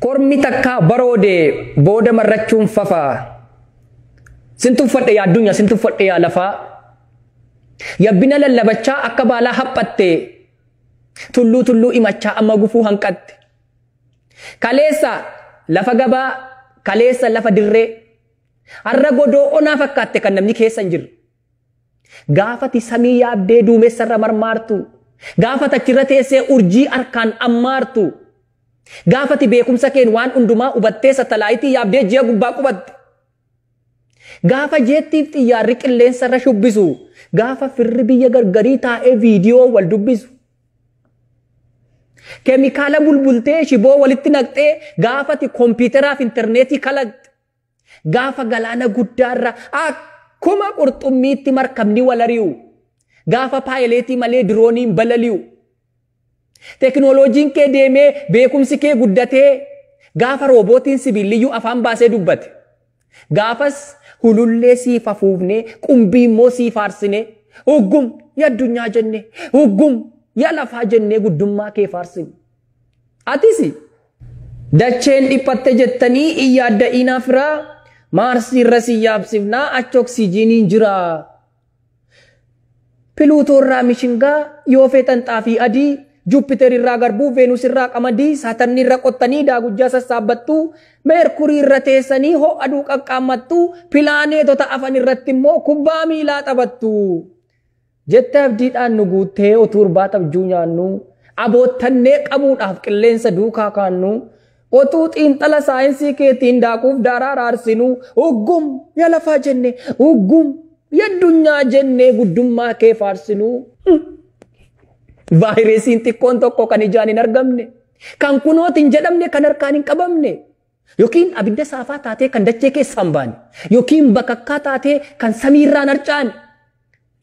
Kormi takka baroode booda marrachuun fafaa. Sin tuffadhe yaa addunyaa sin tuffadhe yaa lafaa. Yabbina lallabachaa akka baalaa haphatte. Tulluu tulluu imachaa amma gufuu hanqatte. Kaleessa lafa gabaa, kaleessa lafa dirree. Har'a godoo onaa fakkaatte kan namni keessa hin jirre. Gaafati samii yaabdee duumessarra marmaartu. Gaafati achirra teessee urjii. Gaafati beekumsa keen waan hundumaa hubattee satalaayitii yaabdee ji'a gubbaa qubatte. Gaafa jeettiif xiyyaarri qilleensarra shubbisu. Gaafa firri biyya gargarii taa'ee viidiyoo wal dubbisu. Keemikaala bulbultee shiboo walitti naqxee gaafati kompiitaraaf intarneetii kalaqxe. Gaafa galaana guddaarra akkuma qurxummiitti markabni wal ari'u. Gaafa paayileetii malee dirooniin balali'u. Teknooloojiin kee deemee beekumsi kee guddatee gaafa roobootiin sibiiliyyuu afaan baasee dubbate. Gaafas hulullee siif afuufnee qumbii immoo siif faarsine huggum yaa addunyaa jenne huggum yaa lafaa jennee guddummaa kee faarsine. Atis dacheen dhiphatte jettanii iyyaadda inaafraa maarsii irra si yaabsifnaa achi oksijiiniin jira. Piluutoo irraa mishingaa yoo feetan xaafii adii Jupiter irraa garbuu Veenus irraa qamadii Saatarni irra qottanii daagujjaa sassaabbattuu Meerkurii irra teessanii ho'aduu qaqqaammattuu pilaaneetota afan irratti immoo kubbaa miilaa taphattu. Jette abdiidhaan nu guuttee otuu irbaata abjuu nyaannu aboottannee qabuudhaaf qilleensa duukaa kaannu otuu xiinxala saayinsii keetiin daakuuf daaraa raarsinu uggum yaa lafaa jenne uggum yaa addunyaa jennee guddummaa kee faarsinu. Vaayiresiin xiqqoon tokko kan ijaan hin argamne, kan kunooti hin jedhamne, kan harkaan hin qabamne, yookiin abidda saafaa taatee kan dachee keessaa hin baane, yookiin bakakkaa taatee kan samiirraan harcaane.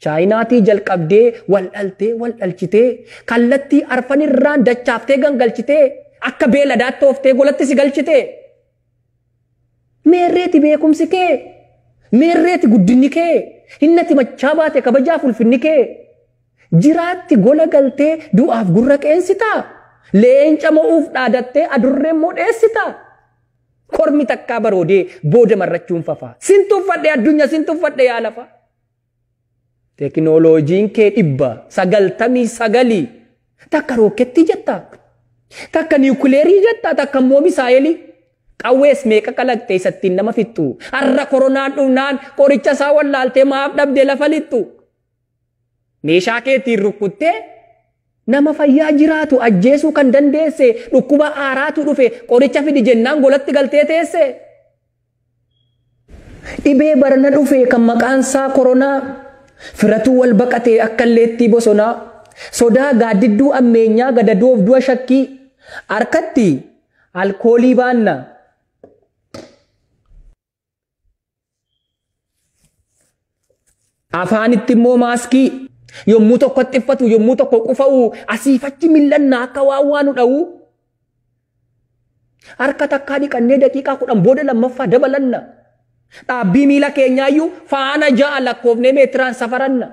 Chaayinaatii jalqabdee wal dhaltee wal dhalchitee kallattii arfanirraan dachaaftee gangalchitee akka beeladaatti ooftee golatti si galchitee. Meerreeti beekumsi kee, meerreeti guddinni kee, hinnati machaa baate kabajaaf ulfinni kee. Jiraatti gola galtee du'aaf gurra qeensitaa leenca mo'uuf dhaadattee adurreen modheessitaa kormi takkaa baroodee booda marrachuun fafaa sin tuffadhe addunyaa sin tuffadhe yaa lafa? Teknooloojiin kee dhibba. Sagaltamii sagalii takka rooketti jetta. Takka niwukileerii jetta. Takka immoo misaayilii qawwees meeqa kalaqxee isattiin nama fixxu? Har'a koronaan dhumnaan qoricha isaa wallaaltee maaf dhabdee lafa lixxu. Meeshaa keetiin rukkuttee nama fayyaa jiraatu ajjeesuu kan dandeesse dhukkuba aaraatu dhufe qoricha fidi jennaan golatti galtee teesse. Dhibee barana dhufe kan maqaan isaa koronaa firatu wal baqatee akka illeettii bosonaa sodaa gaaddidduu ammeenyaa gadadoof du'a shakkii harkatti alkoolii baanna. Afaanitti immoo maaskii yommuu tokko xiffatu yommuu tokko qufa'u asiifachi millanna akka waan waanu dha'u. Harka takkaa dhiqannee daqiiqaa kudhan booda lammaffaa dabalanna. Dhaabbii miila keenyaayyuu faana ja'a lakkoofnee meetiraan safaranna.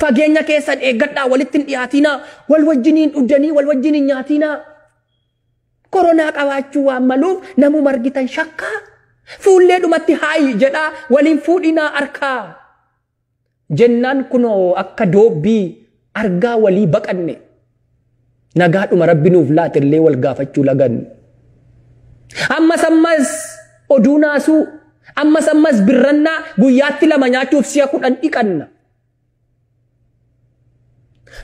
Fageenya keessan eeggadhaa walitti hin dhiyaatinaa wal wajjiniin dhuddanii wal wajjiniin nyaatinaa. Koronaa qabaachuu waan maluuf namuma argitan shakkaa. Fuullee dhumatti haayi jedhaa waliin fuudhinaa harkaa. Jennaan kunoo akka doobbii argaa walii baqanne nagaadhuma rabbi nuuf laatillee wal gaafachuu laganne. Ammas ammas oduu naasuu ammas ammas birrannaa guyyaatti lama nyaachuuf si'a kudhan dhiqanna.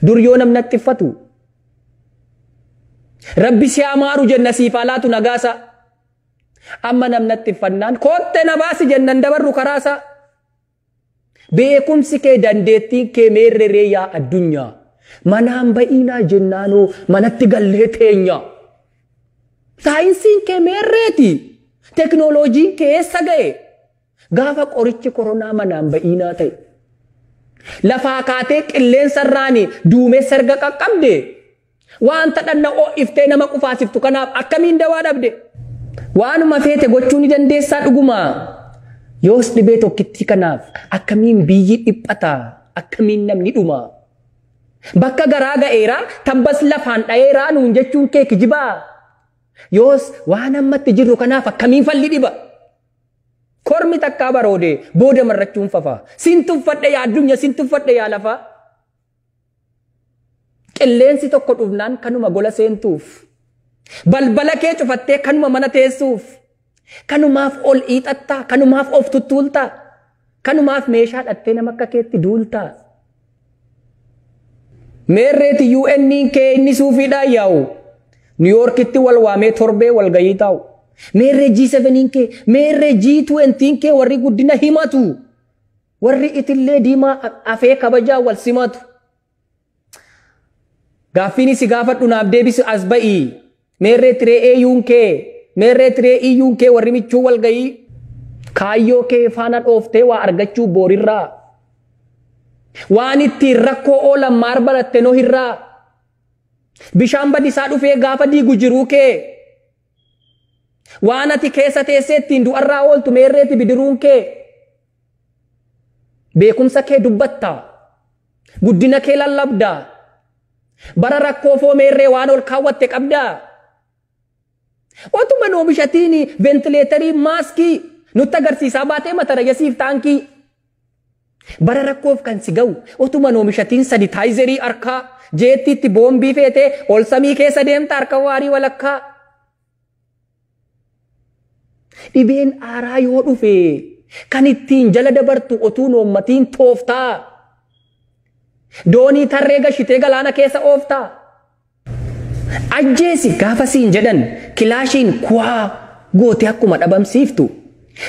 Dur yoo namni xiffatu rabbi si amaaru jenna siifaa laatu nagaasa. Amma namni xiffannaan kootte na baasi jennan dabarru karaasaa. Beekumsi kee dandeettiin kee meerreree yaa addunyaa. Manaan ba'iinaa jennaanoo manatti gallee teenya. Saayinsiin kee meerreeti. Teknooloojiin kee eessa ga'e? Gaafa qorichi koronaa manaan ba'iinaa ta'e. Lafaa kaatee qilleensa irraan duumessa erga qaqqabde. Wanta dhanna iftee nama qufaasiftu kanaaf akkamiin dawaa dhabde? Waanuma feete gochuu ni dandeessaa dhugumaa. Yoos dhibee tokkitti kanaaf akkamiin biyyi dhiphata akkamiin namni dhuma. Bakka garaa ga'eeraa tabbas lafaan dha'eeraa nuun jechuun kee kijibaa Yoos waan ammatti jirru kanaaf akkamiin falli dhiba? Kormi takkaa baroode booda marrachuun fafaa. Sin tuffadhe yaa addunyaa sin tuffadhe yaa lafaa. Qilleensi tokko dhufnaan kanuma gola seentuuf. Balbala kee cufattee kanuma mana teessuuf. Kanumaaf ol hiixattaa, kanumaaf of tuttuultaa, kanumaaf meeshaa dhattee nama akka keetti duultaa. Meerreeti UN kee inni suufiidhaan yaa'u. Niiyoorkitti wal waamee torbee wal gayii taa'u. Meerree G7 kee, meerree G20 kee warri guddina himatu. Warri itillee diimaa afee kabajaa wal simatu. Gaaffiin si gaafadhu naaf deebisu as ba'ii. Meerree tiree eeyyuun kee, meerree tiree iyyuun kee warri michuu wal gayii. Kaayyoo kee faana dhooftee waa argachuu boorirraa. Waan ittiin rakkoo oolan maar baratte noo hirraa. Bishaan badisaa dhufee gaafa diigu jiruu kee. Waan ati keessa teessee ittiin du'arraa ooltu meerreeti bidiruun kee. Beekumsa kee dubbatta. Guddina kee lallabda. Bara rakkoo foo meerree waan ol kaawwatte qabdaa. Otuma oomishatiin ventileetarii maaskii nutti agarsiisaa baatee mata rayasiif taankii. Bara rakkoof kan si ga'u otuma oomishatiin sanitaayizerii harkaa jeettiitti boombii feetee ol samii keessa deemta harka waarii walakkaa. Dhibeen aaraa yoo dhufe kan ittiin jala dabartu otuu noommatiin tooftaa. Doonii tarree gashitee galaana keessa ooftaa. Ajjeesi gaafa siin jedhan kilaashiin kuwaa goote akkuma dhabamsiiftu.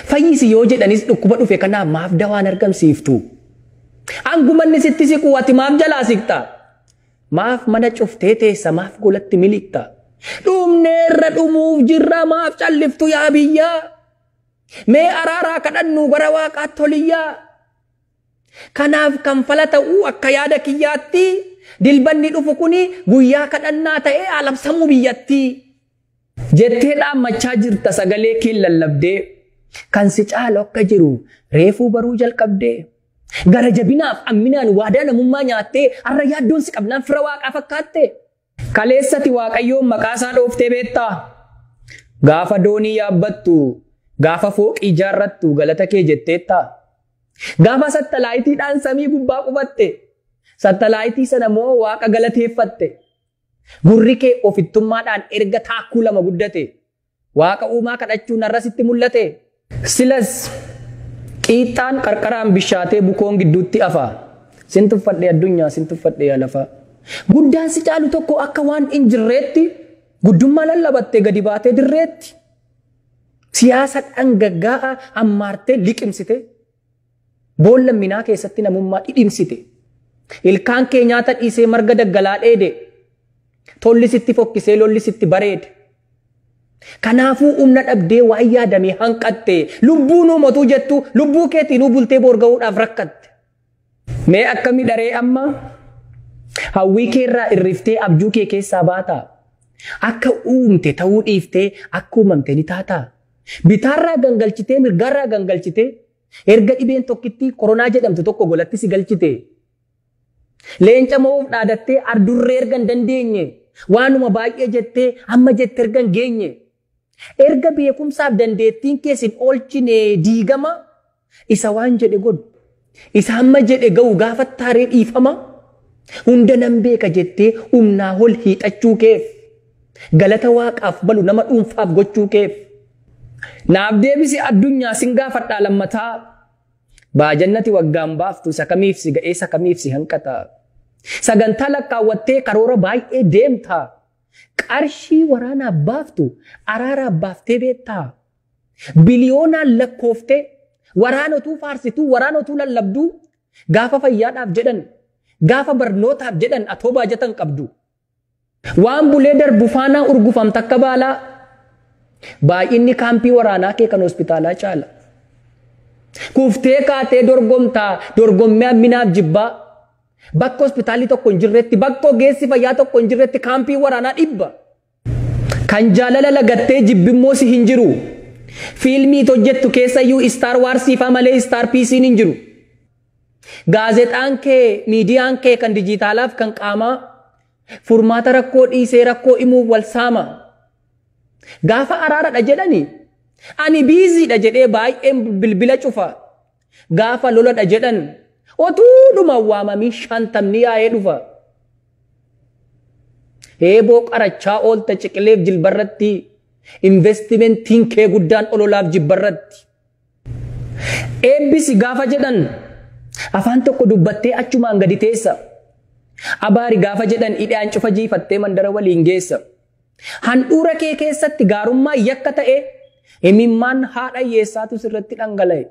Fayyisi yoo jedhanis dhukkuba dhufe kanaaf maaf dawaan argamsiiftu. Hangumanni sitti siqu ati maaf jalaa siqta. Maaf mana cuftee teessa maaf golatti miliqta. Dhumneerra dhumuuf jirra maaf calliftu yaa biyyaa. Mee araaraa kadhannu gara waaqaatti toliyyaa. Kanaaf kan fala ta'uu akka yaada kiyyaatti dilbanni dhufu kuni guyyaa kadhannaa ta'ee alabsamuu biyyattii. Jettee dhaammachaa jirta sagalee kiin lallabdee kan si caalu akka jiru reefuu baruu jalqabdee. Gara jabinaaf amminaan waadaa namummaa nyaattee har'a yaaddoon si qabnaan fira waaqaa fakkaatte. Kaleessati waaqayyoon maqaasaa dhooftee beektaa. Gaafa doonii yaabbattu, gaafa fooqii ijaarrattu galata kee jetteettaa. Gaafa sattalaayitiidhaan samii gubbaa qubatte, sattalaayitii sana moo waaqa galateeffatte. Gurri kee ofittummaadhaan erga taakkuu lama guddate. Waaqa uumaa kadhachuun har'asitti mul'ate. Silas qiixxaan qarqaraan bishaatee bukoon gidduutti afaa. Sin tuffadhe addunyaa sin tuffadhe lafaa. Guddaan si caalu tokko akka waan hin jirreetti guddummaa lallabattee gadi baatee dirreetti. Siyaasa dhangaggaa'aa hammaartee liqimsite. Boolla minaa keessatti namummaa dhidhimsite. Ilkaan kee nyaata dhiisee marga daggalaa dheede. Tolli sitti fokkisee lolli sitti bareede. Kanaafuu humna dhabdee waan yaadamee hanqatte lubbuu nuumotuu jettu lubbuu keetiinuu bultee boorga'uudhaaf rakkatte. Mee akkami dharee amma hawwii keerraa irriftee abjuu kee keessaa baataa? Akka uumte ta'uu dhiiftee akka uumamte ni taataa? Bitaarraa gangalchitee mirgaarraa gangalchitee erga dhibeen tokkitti koronaa jedhamtu tokko golatti si galchite. Leenca mo'uuf dhaadattee ardurree erga hin dandeenye. Waanuma baay'ee jettee amma jette erga hin geenye. Erga beekumsaaf dandeettiin keessin oolchine diigama isa waan jedhe godhu. Isa hamma jedhe ga'u gaafa taaree dhiifama. Hunda nan beeka jettee humnaa ol hiixachuu keef. Galata waaqaaf balu nama dhuunfaaf gochuu keef. Naaf deebisi addunyaa sin gaafadhaa lammataa baajannati waggaan baaftu isa kamiif si ga'ee isa kamiif si hanqata. Sagantaa lakkaawwattee karoora baay'ee deemtaa. Qarshii waraanaaf baaftu araaraaf baaftee beektaa. Biliyoonaan lakkooftee waraanotuu faarsituu waraanotuu lallabduu gaafa fayyaadhaaf jedhan gaafa barnootaaf jedhan atoo baajatan qabdu. Waan bulee darbu faanaa urgufamta akka baalaa baay'inni kaampii waraanaa kee kan hospitaalaa caala. Kuftee kaatee dorgomtaa dorgommii amminaaf jibbaa. Bakka hospitaalli tokko hin jirretti bakka ogeessi fayyaa tokko hin jirretti kaampii waraanaa dhibba. Kan jaalala lagattee jibbimmoo si hin jiru. Fiilmii hojjettu keessayyuu istaar waarsiifaa malee istaar piisiin hin jiru. Gaazexaan kee miidiyaan kee kan dijitaalaaf kan qaamaa furmaata rakkoo dhiisee rakkoo himuuf wal saama. Gaafa araaradha jedhani ani biiziidha jedhee baay'een bilbila cufa. Gaafa loladha jedhan otuudhuma waamamii shantamni yaa'ee dhufa. Heeboo qarachaa oolta ciqileef jilbarratti investimentiin kee guddaan ololaaf jibbarratti. Eebbisi gaafa jedhan afaan tokko dubbattee achumaan gadi teessa. Abaari gaafa jedhan hidhaan cufa jiifattee mandara waliin geessa. Handhuura kee keessatti gaarummaa yakka ta'e imimmaan haadha hiyyeessaatu sirratti dhangala'e.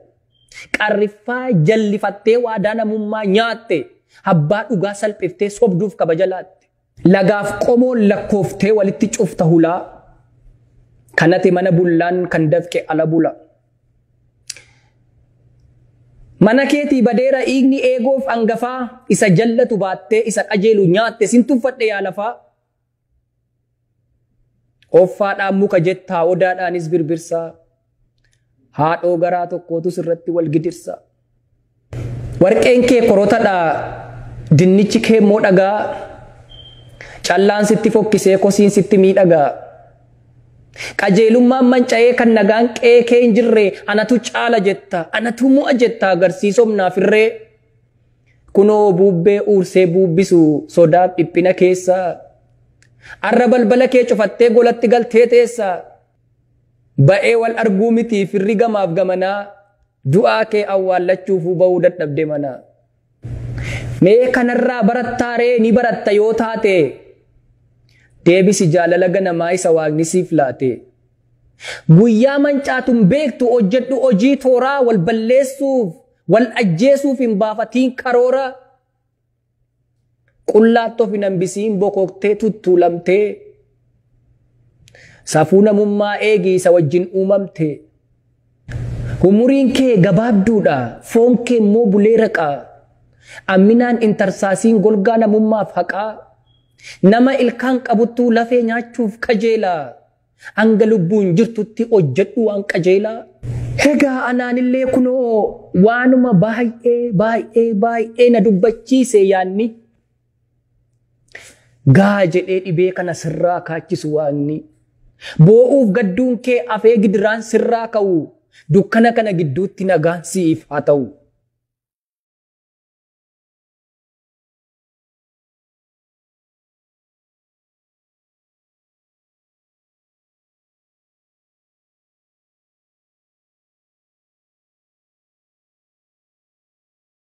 Qarriffaa jallifattee waadaa namummaa nyaatte abbaa dhugaa salphiftee sobduuf kabaja laatte. Lagaaf qomoon lakkooftee walitti cufta hulaa. Kanati mana bullaan kan dafqe ala bula. Mana keetii badeera dhiigni eegoof hangafaa isa jallatu baattee isa qajeelu nyaatte sin tuffadhe yaa lafaa. Offaadhaan muka jettaa odaadhaanis birbirsaa. Haadhoo garaa tokkootu sirratti wal gidirsa. Warqeen kee korotadhaa dinnichi kee immoo dhagaa. Callaan sitti fokkisee kosiin sitti miidhagaa. Qajeelummaan manca'ee kan nagaan qe'ee kee hin jirre anatu caala jetta anatu mo'a jetta agarsiisomnaaf irree. Kunoo buubbee uursee buubbisu sodaaf dhiphina keessa. Arra balbala kee cufattee golatti galtee teessa. Ba'ee wal arguu miti firri gamaaf gamanaa du'aa kee awwaallachuufuu ba'uu dadhabde mana. Mee kanarraa barattaaree ni baratta yoo taate. deebisi jaalala ganamaa isa waaqni siif laate. Guyyaa mancaatuun beektu hojjedhu hojii tooraa wal balleessuuf wal ajjeesuuf hin baafatiin karoora. Qullaatti of hin hambisiin bokoktee tuttuulamtee. Safuu namummaa eegi isa wajjin uumamte. Umuriin kee gabaabduudha foon kee immoo bulee raqaa. Amminaan intarsaasiin golgaa namummaaf haqaa. Nama ilkaan qabuttuu lafee nyaachuuf kajeelaa. Hanga lubbuun jirtutti hojjedhu waan qajeelaa. Egaa anaanillee kunoo waanuma baay'ee baay'ee baay'ee na dubbachiise yaanni. Gaa jedhee dhibee kana sirraa kaachisu waaqni. Boo'uuf gadduun kee afee gidiraan sirraa ka'u. Dukkana kana gidduutti nagaan siif haa ta'u.